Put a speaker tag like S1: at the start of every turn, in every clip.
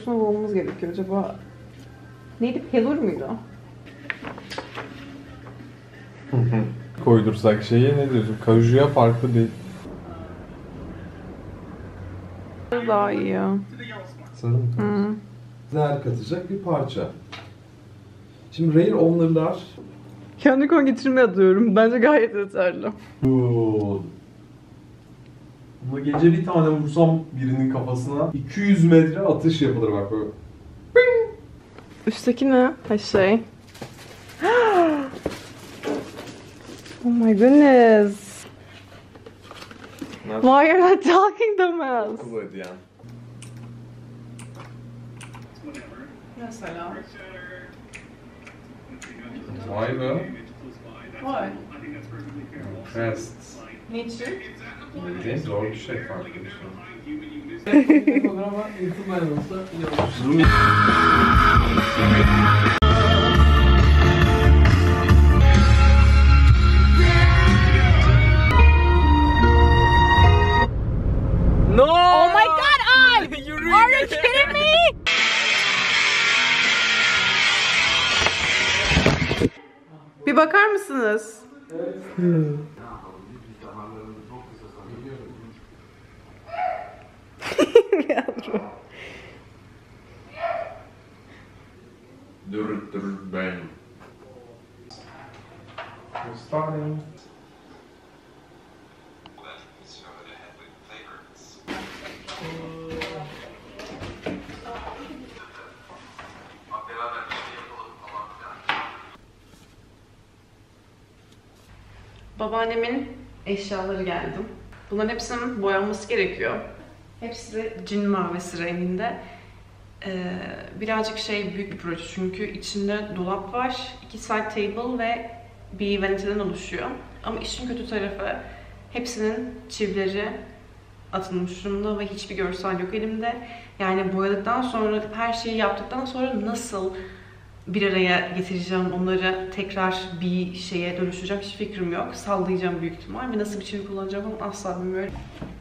S1: doğrusunu bulmamız gerekiyor. Acaba neydi? Pelur muydu?
S2: Koydursak şeye ne diyorsun? Kajuya farklı değil.
S1: Daha iyi ya.
S2: Sanırım.
S1: Hı.
S2: Değer katacak bir parça. Şimdi Rare Owner'lar
S1: Kendi kon getirmeye atıyorum. Bence gayet yeterli.
S2: Bu. Gece bir tane vursam birinin kafasına 200 metre atış yapılır bak böyle.
S1: Üstteki ne? Ha şey. oh my goodness. Why are you talking dumbass?
S2: Akıl ediyen.
S1: Mesela.
S2: Vay be.
S1: Why?
S2: Crest.
S1: Niçin?
S2: Bildiğin zor bir şey bir şey.
S3: Fotoğrafa YouTube'dan olsa iyi olur. No!
S1: Oh my god, I! Are you kidding me? Bir bakar mısınız?
S2: Dur dur ben. Starting.
S1: Babaannemin eşyaları geldi. Bunların hepsinin boyanması gerekiyor. Hepsi de cin mavisi renginde. Ee, birazcık şey büyük bir proje çünkü içinde dolap var, iki side table ve bir vaniteden oluşuyor. Ama işin kötü tarafı hepsinin çivleri atılmış durumda ve hiçbir görsel yok elimde. Yani boyadıktan sonra, her şeyi yaptıktan sonra nasıl bir araya getireceğim, onları tekrar bir şeye dönüştürecek hiç fikrim yok. Sallayacağım büyük ihtimal ve nasıl bir çivi kullanacağım asla bilmiyorum.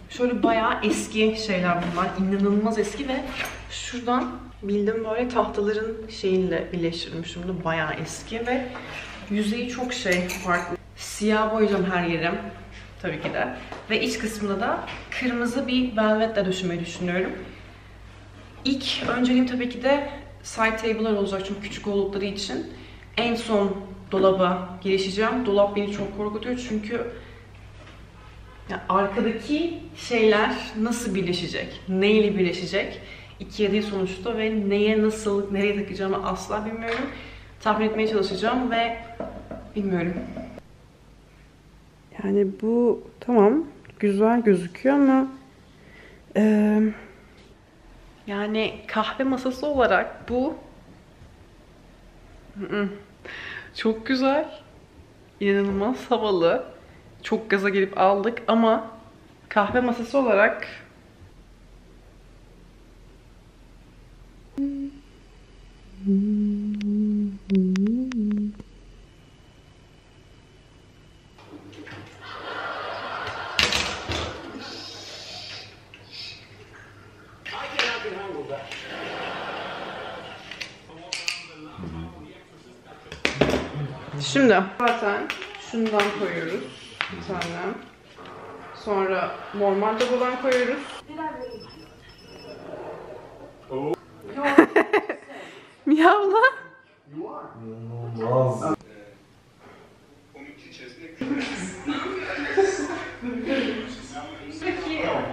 S1: Şöyle bayağı eski şeyler bunlar. inanılmaz eski ve şuradan bildim böyle tahtaların şeyiyle birleştirilmiş durumda. Bayağı eski ve yüzeyi çok şey farklı. Siyah boyayacağım her yerim. Tabii ki de. Ve iç kısmında da kırmızı bir velvetle döşemeyi düşünüyorum. İlk önceliğim tabii ki de side table'lar olacak çünkü küçük oldukları için. En son dolaba girişeceğim. Dolap beni çok korkutuyor çünkü ya arkadaki şeyler nasıl birleşecek? Neyle birleşecek? İkiye değil sonuçta ve neye nasıl, nereye takacağımı asla bilmiyorum. Tahmin etmeye çalışacağım ve bilmiyorum. Yani bu tamam güzel gözüküyor ama eee yani kahve masası olarak bu çok güzel. İnanılmaz havalı. Çok gaza gelip aldık ama kahve masası olarak Şimdi zaten şundan koyuyoruz bir tane. Sonra normal tabadan koyuyoruz. Miyavla.
S2: İnanılmaz.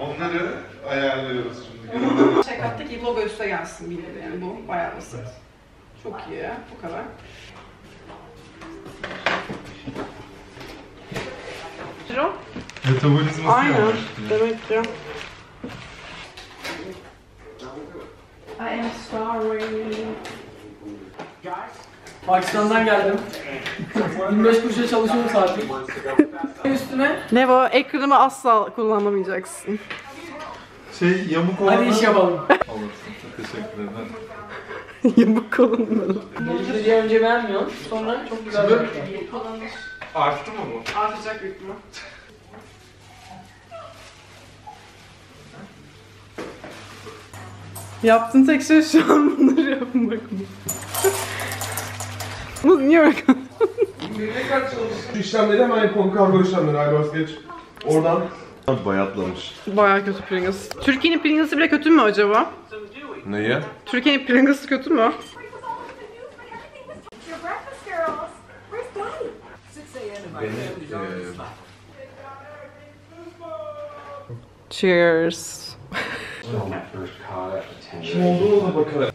S4: Onları ayarlıyoruz şimdi.
S1: Checkout'taki logo üstte gelsin bir yere yani bu bayağı basit. Çok iyi bu kadar. O?
S2: Metabolizması
S1: Aynen.
S2: yavaş.
S1: Demek ki. I am sorry.
S3: Pakistan'dan geldim. 25 kuruşa çalışıyorum saatlik. Üstüne
S1: Ne bu? Ekranımı asla kullanamayacaksın.
S2: Şey yamuk olan...
S3: hadi iş yapalım.
S2: Alırsın. Çok teşekkür ederim.
S1: Yamuk kolum
S3: Belli bir önce beğenmiyorsun. Sonra çok güzel.
S2: Arttı mı bu?
S1: Artacak büyük ihtimal. Yaptığın tek şey şu an bunları yapmak mı? Bu niye öyle
S2: Ne kaç çalıştın? işlemleri hemen yapalım. Kargo işlemleri. Aybars geç. Oradan.
S4: Bayatlamış.
S1: Bayağı kötü Pringles. Türkiye'nin Pringles'ı bile kötü mü acaba?
S2: Neyi?
S1: Türkiye'nin Pringles'ı kötü mü? Cheers.
S2: Kim olduğuna da bakalım.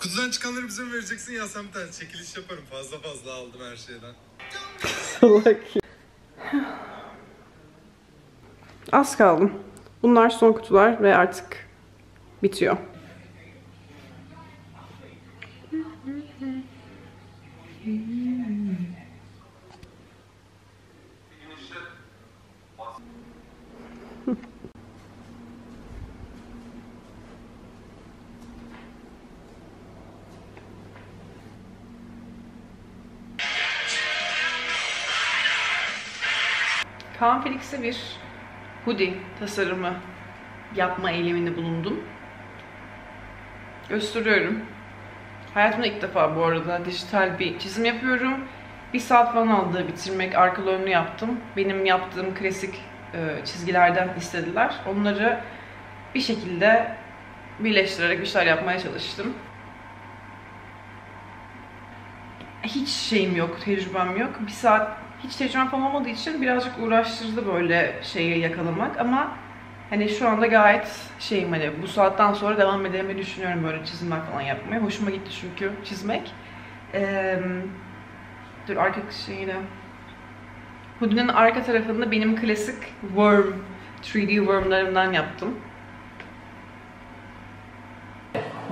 S5: Kutudan çıkanları bize mi vereceksin ya sen bir tane çekiliş yaparım. Fazla fazla aldım her şeyden.
S1: Az kaldım. Bunlar son kutular ve artık bitiyor. Kaan Felix'e bir hoodie tasarımı yapma eyleminde bulundum. Gösteriyorum. Hayatımda ilk defa bu arada dijital bir çizim yapıyorum. Bir saat falan aldı bitirmek. Arkalı önlü yaptım. Benim yaptığım klasik e, çizgilerden istediler. Onları bir şekilde birleştirerek bir şeyler yapmaya çalıştım. Hiç şeyim yok, tecrübem yok. Bir saat hiç tecrübem falan olmadığı için birazcık uğraştırdı böyle şeyi yakalamak ama hani şu anda gayet şeyim hani bu saatten sonra devam edemeyi düşünüyorum böyle çizimler falan yapmaya. Hoşuma gitti çünkü çizmek. Ee, dur arka şeyini. Hoodie'nin arka tarafında benim klasik worm, 3D wormlarımdan yaptım.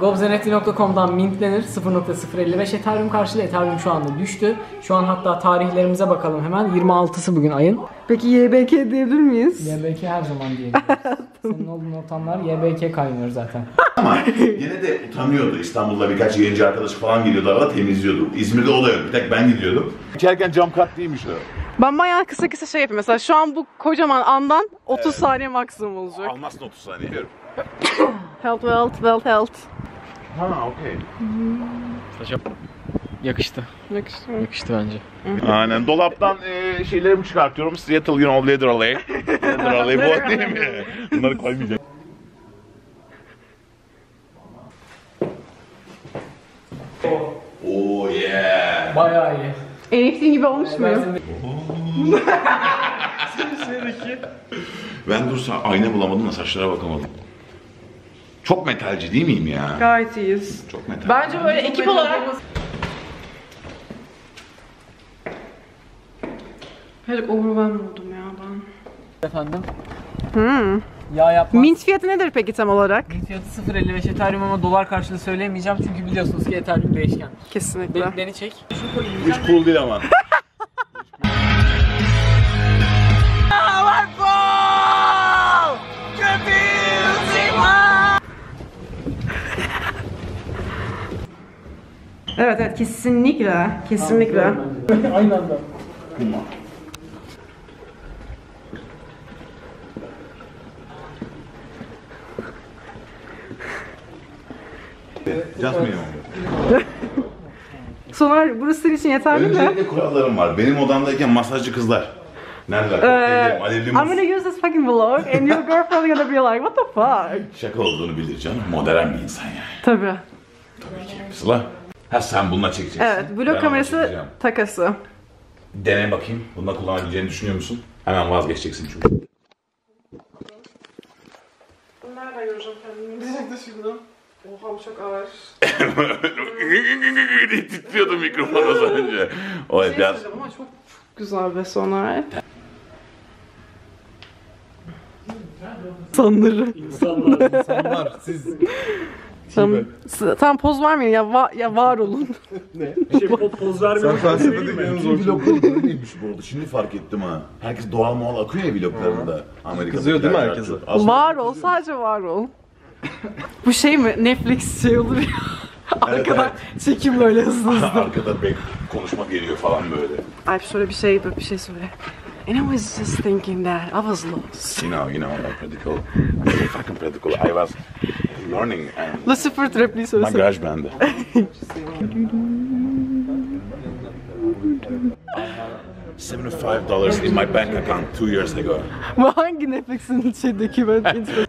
S3: Gobzenetli.com'dan mintlenir 0.055 Ethereum karşılığı Ethereum şu anda düştü. Şu an hatta tarihlerimize bakalım hemen. 26'sı bugün ayın.
S1: Peki YBK diyebilir miyiz?
S3: YBK her zaman diyebiliriz. Senin olduğun ortamlar YBK kaynıyor zaten.
S6: Ama yine de utanıyordu. İstanbul'da birkaç yayıncı arkadaşı falan geliyordu arada temizliyordu. İzmir'de o da yok. Bir tek ben gidiyordum. İçerken cam kat değilmiş o.
S1: Ben bayağı kısa kısa şey yapayım. Mesela şu an bu kocaman andan 30 saniye maksimum olacak.
S6: Almazsın 30 saniye. Diyorum.
S1: Health, wealth, wealth, health.
S6: Ha okey.
S3: Yakıştı.
S1: Yakıştı mı?
S3: Yakıştı bence.
S6: Aynen. Dolaptan e, şeylerimi çıkartıyorum. Seattle, you know, leather alley bu değil mi? Bunları koymayacağım. Oh yeah.
S3: Bayağı iyi.
S1: NFT gibi olmuş muyum?
S6: Ben dursa ayna bulamadım da saçlara bakamadım. Çok metalci değil miyim ya?
S1: Gayet iyiyiz.
S6: Çok metal.
S1: Bence böyle ekip olarak... Birazcık overwhelmed oldum ya ben.
S3: Efendim?
S1: Hmm.
S3: Yağ yapmaz.
S1: Mint fiyatı nedir peki tam olarak?
S3: Mint fiyatı 0.55 Ethereum ama dolar karşılığı söyleyemeyeceğim çünkü biliyorsunuz ki Ethereum değişken.
S1: Kesinlikle.
S3: Be- beni çek.
S6: Hiç cool değil ama.
S1: Evet evet kesinlikle. Kesinlikle.
S3: Aynı anda.
S6: Me.
S1: Soner burası senin için yeterli mi?
S6: Öncelikle kurallarım var. Benim odamdayken masajcı kızlar. Neredeler?
S1: Ee,
S6: alevli
S1: I'm gonna use this fucking vlog and your girlfriend gonna be like what the fuck?
S6: Şaka olduğunu bilir canım. Modern bir insan yani.
S1: Tabii.
S6: Tabii ki. Sıla. Ha sen bununla çekeceksin.
S1: Evet,
S6: Ben onunla
S1: kamerası
S6: çekeceğim.
S1: takası.
S6: Dene bakayım. Bununla kullanabileceğini düşünüyor musun? Hemen vazgeçeceksin çünkü.
S1: Nereden göreceğim kendimi? Diyecekti şimdi. Oha bu çok ağır.
S6: Titriyordu mikrofon az önce. O
S1: Şey
S6: biraz...
S1: söyleyeceğim ama çok güzel be Soner. Sanırım.
S2: İnsanlar siz
S1: Tam, tam poz vermeyin ya, va- ya var olun.
S2: sen felsefede geliniz
S6: Bütün
S2: olsun.
S6: vlogları böyleymiş bu arada. Şimdi fark ettim ha. Herkes doğal muhal akıyor ya vloglarında. Amerika'da.
S2: Kızıyor değil mi herkese?
S6: Aslında-
S1: var ol, sadece var ol. bu şey mi? Netflix şey olur ya. Arkadan çekim böyle hızlı hızlı.
S6: Arkada bek konuşma geliyor falan böyle.
S1: Alp şöyle bir şey, bir şey söyle. And I was just thinking that I was lost.
S6: You know, you know, cool. I'm so fucking pretty cool. I was learning and
S1: Lucifer repliği
S6: my garage band. Seventy-five dollars in my bank account two years ago.
S1: Bu hangi Netflix'in şeydeki ben intro-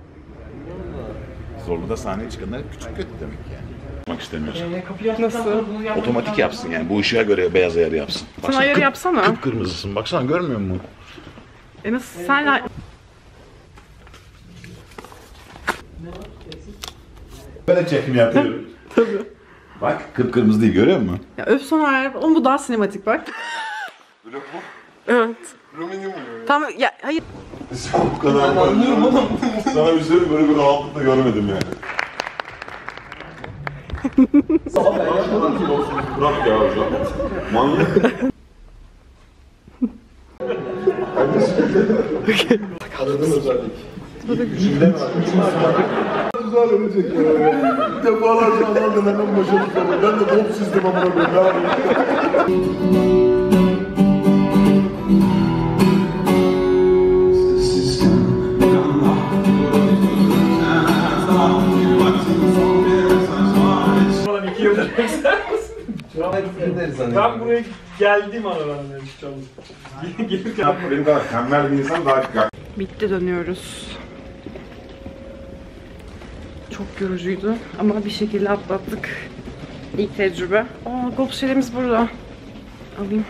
S6: Zorlu'da sahneye çıkanlar küçük kötü demek yani. Yapmak istemiyorsun.
S1: Nasıl?
S6: Otomatik yapsın yani bu ışığa göre beyaz ayarı yapsın.
S1: Sen ayarı yapsana.
S6: Kıpkırmızısın baksana görmüyor musun?
S1: E nasıl sen
S6: Böyle çekim yapıyorum.
S1: Tabii.
S6: Bak kıpkırmızı değil görüyor musun?
S1: Ya öf sonra ayar. Oğlum bu daha sinematik bak. evet. Tamam ya hayır.
S6: Sen bu kadar anlıyorum oğlum. Sana bir şey böyle bir rahatlıkla görmedim yani. Bırak ya hocam. Manyak. Güzel ölecek ya. Defalarca adam da hemen başa tutamıyor. Ben de top sistem amına koyayım.
S3: Ben buraya geldiğim de çalıştım. Gelirken
S6: Benim kadar tembel bir insan daha
S1: Bitti dönüyoruz. Çok yorucuydu ama bir şekilde atlattık. İlk tecrübe. Aa, golf şişelerimiz burada. Alayım.